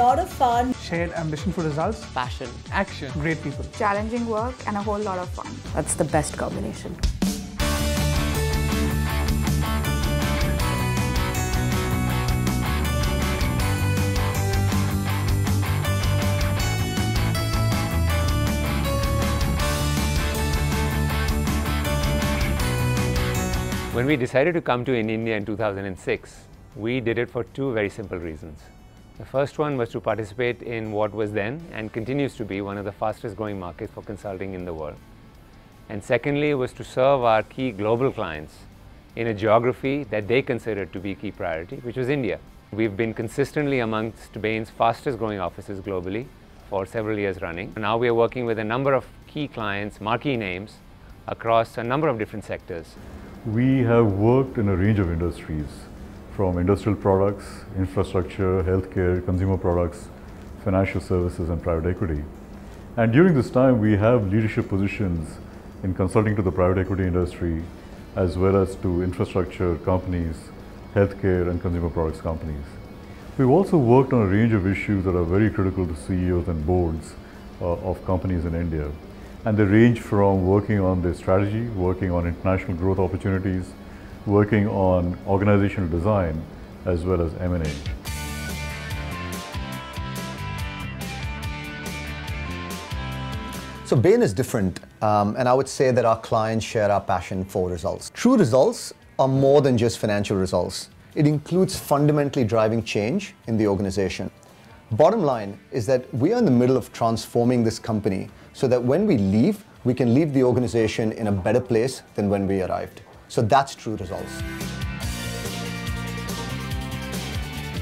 lot of fun. Shared ambition for results, passion, action, great people. Challenging work and a whole lot of fun. That's the best combination. When we decided to come to in India in 2006, we did it for two very simple reasons. The first one was to participate in what was then and continues to be one of the fastest growing markets for consulting in the world. And secondly was to serve our key global clients in a geography that they considered to be key priority, which was India. We've been consistently amongst Bain's fastest growing offices globally for several years running. Now we are working with a number of key clients, marquee names, across a number of different sectors. We have worked in a range of industries from industrial products, infrastructure, healthcare, consumer products, financial services and private equity. And during this time we have leadership positions in consulting to the private equity industry as well as to infrastructure companies, healthcare and consumer products companies. We've also worked on a range of issues that are very critical to CEOs and boards uh, of companies in India. And they range from working on their strategy, working on international growth opportunities, working on organizational design, as well as M&A. So Bain is different, um, and I would say that our clients share our passion for results. True results are more than just financial results. It includes fundamentally driving change in the organization. Bottom line is that we are in the middle of transforming this company so that when we leave, we can leave the organization in a better place than when we arrived. So that's true results.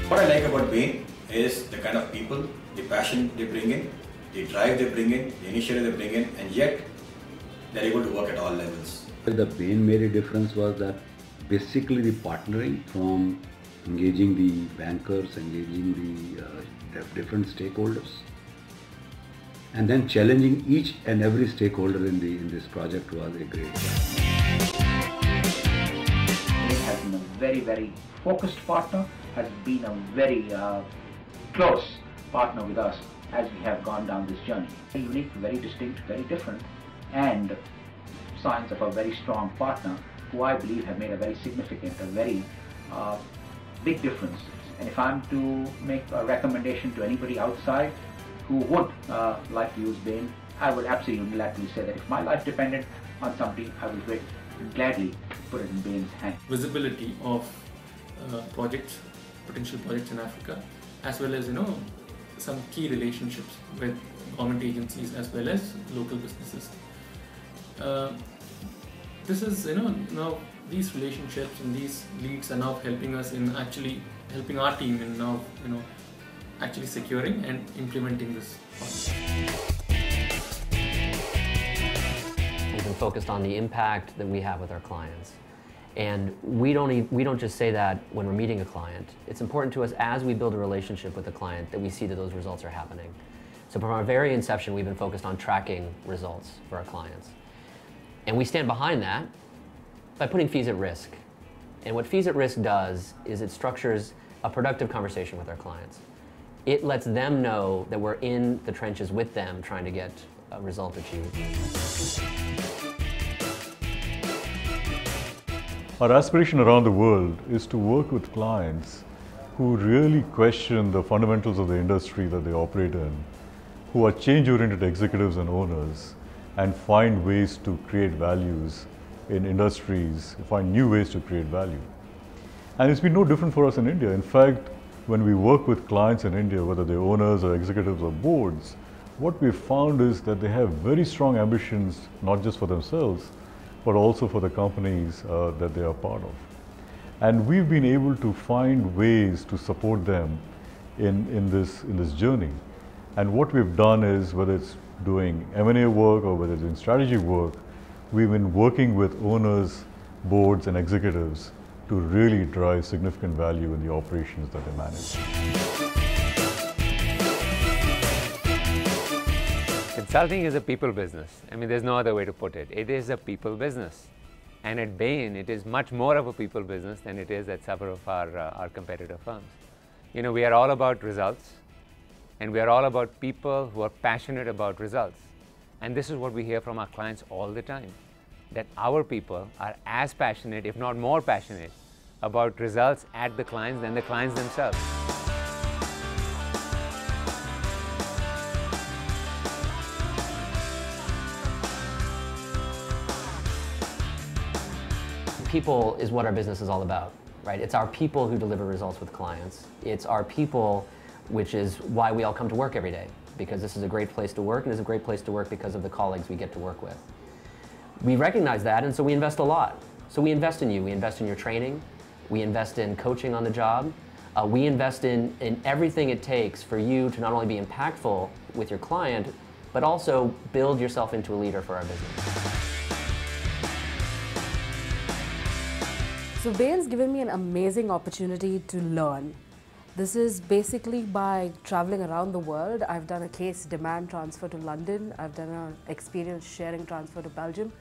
What I like about Bain is the kind of people, the passion they bring in, the drive they bring in, the initiative they bring in, and yet they're able to work at all levels. The Bain made a difference was that basically the partnering from engaging the bankers, engaging the uh, different stakeholders, and then challenging each and every stakeholder in the in this project was a great job. It has been a very very focused partner, has been a very uh, close partner with us as we have gone down this journey. Very unique, very distinct, very different, and signs of a very strong partner who I believe have made a very significant, a very uh, big difference. And if I'm to make a recommendation to anybody outside who would uh, like to use Bain, I would absolutely unilaterally say that if my life depended on somebody, I would very gladly put it in Bain's hand. Visibility of uh, projects, potential projects in Africa, as well as you know some key relationships with government agencies as well as local businesses. Uh, this is you know now these relationships and these leads are now helping us in actually helping our team in now you know actually securing and implementing this focused on the impact that we have with our clients. And we don't, e we don't just say that when we're meeting a client. It's important to us as we build a relationship with the client that we see that those results are happening. So from our very inception, we've been focused on tracking results for our clients. And we stand behind that by putting fees at risk. And what fees at risk does is it structures a productive conversation with our clients. It lets them know that we're in the trenches with them trying to get a result achieved. Our aspiration around the world is to work with clients who really question the fundamentals of the industry that they operate in, who are change-oriented executives and owners, and find ways to create values in industries, find new ways to create value. And it's been no different for us in India. In fact, when we work with clients in India, whether they're owners or executives or boards, what we've found is that they have very strong ambitions, not just for themselves, but also for the companies uh, that they are part of. And we've been able to find ways to support them in, in, this, in this journey. And what we've done is, whether it's doing M&A work or whether it's doing strategy work, we've been working with owners, boards and executives to really drive significant value in the operations that they manage. Consulting is a people business. I mean, there's no other way to put it. It is a people business. And at Bain, it is much more of a people business than it is at several of our, uh, our competitor firms. You know, we are all about results. And we are all about people who are passionate about results. And this is what we hear from our clients all the time that our people are as passionate, if not more passionate, about results at the clients than the clients themselves. People is what our business is all about, right? It's our people who deliver results with clients. It's our people, which is why we all come to work every day, because this is a great place to work and it's a great place to work because of the colleagues we get to work with. We recognize that and so we invest a lot. So we invest in you, we invest in your training, we invest in coaching on the job, uh, we invest in, in everything it takes for you to not only be impactful with your client, but also build yourself into a leader for our business. So Bain's given me an amazing opportunity to learn. This is basically by traveling around the world. I've done a case demand transfer to London. I've done an experience sharing transfer to Belgium.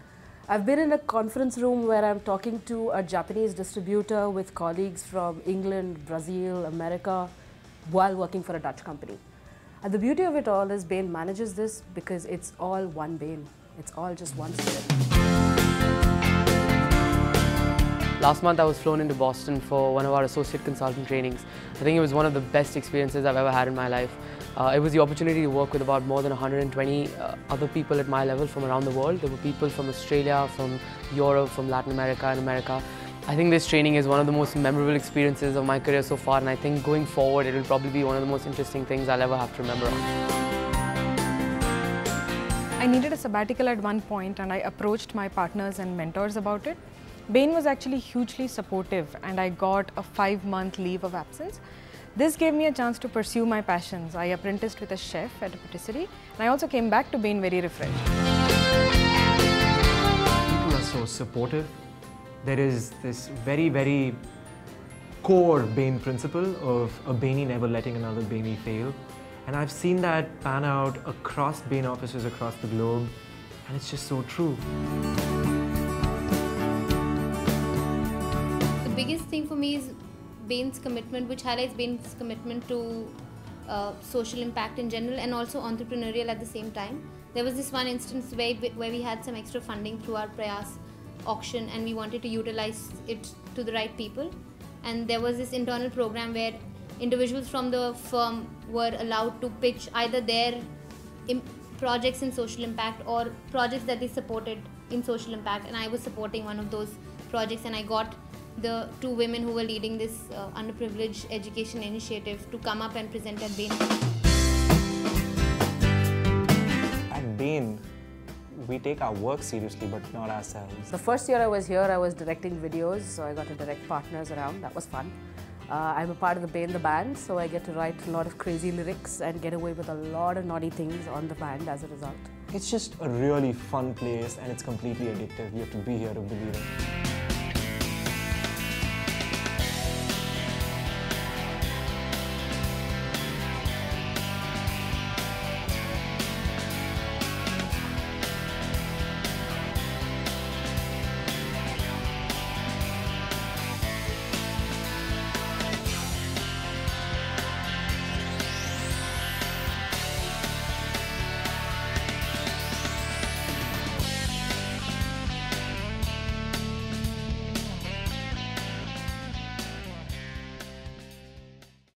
I've been in a conference room where I'm talking to a Japanese distributor with colleagues from England, Brazil, America, while working for a Dutch company. And the beauty of it all is Bain manages this because it's all one Bain. It's all just one spirit. Last month I was flown into Boston for one of our associate consultant trainings. I think it was one of the best experiences I've ever had in my life. Uh, it was the opportunity to work with about more than 120 uh, other people at my level from around the world. There were people from Australia, from Europe, from Latin America and America. I think this training is one of the most memorable experiences of my career so far and I think going forward it will probably be one of the most interesting things I'll ever have to remember. I needed a sabbatical at one point and I approached my partners and mentors about it. Bain was actually hugely supportive and I got a five month leave of absence. This gave me a chance to pursue my passions. I apprenticed with a chef at a patisserie and I also came back to Bain very refreshed. People are so supportive. There is this very, very core Bain principle of a Bainey never letting another Bainey fail. And I've seen that pan out across Bain offices across the globe and it's just so true. Me is Bain's commitment, which highlights Bain's commitment to uh, social impact in general and also entrepreneurial at the same time. There was this one instance where, where we had some extra funding through our Prayas auction and we wanted to utilize it to the right people. And there was this internal program where individuals from the firm were allowed to pitch either their projects in social impact or projects that they supported in social impact. And I was supporting one of those projects and I got the two women who were leading this uh, underprivileged education initiative to come up and present at Bain. At Bain, we take our work seriously but not ourselves. The first year I was here, I was directing videos, so I got to direct partners around. That was fun. Uh, I'm a part of the Bain the band, so I get to write a lot of crazy lyrics and get away with a lot of naughty things on the band as a result. It's just a really fun place and it's completely addictive. You have to be here to believe it.